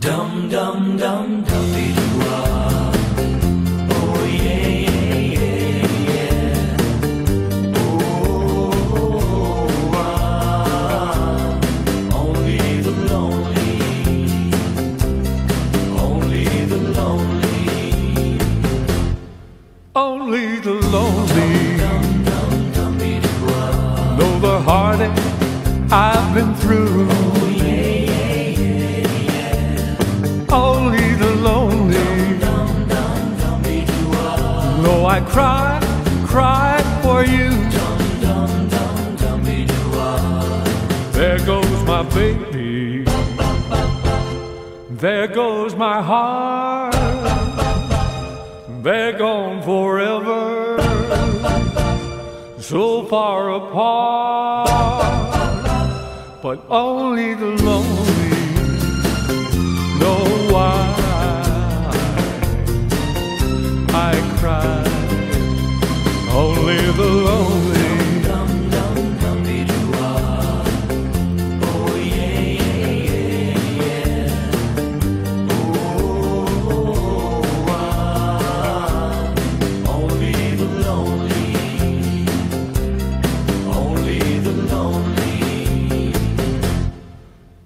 Dum dum dum dum dee doo ah. Oh yeah yeah yeah yeah. Oh ah. Only the lonely, only the lonely. Only the lonely Dum dum dum dee doo ah. know the heartache I've been through. Only the lonely know I cry, cry for you. There goes my baby. There goes my heart. They're gone forever. So far apart. But only the lonely know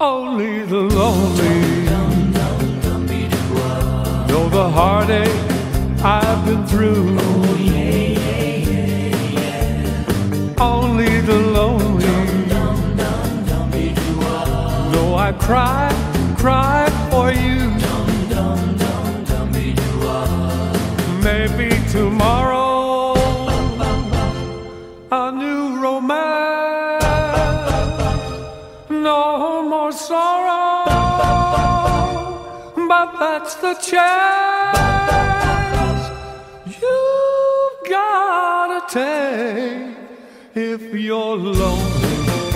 Only the lonely know the heartache I've been through. Only the lonely know I cry, cry for you. Maybe tomorrow a new romance, no sorrow, but that's the chance you've gotta take if you're lonely.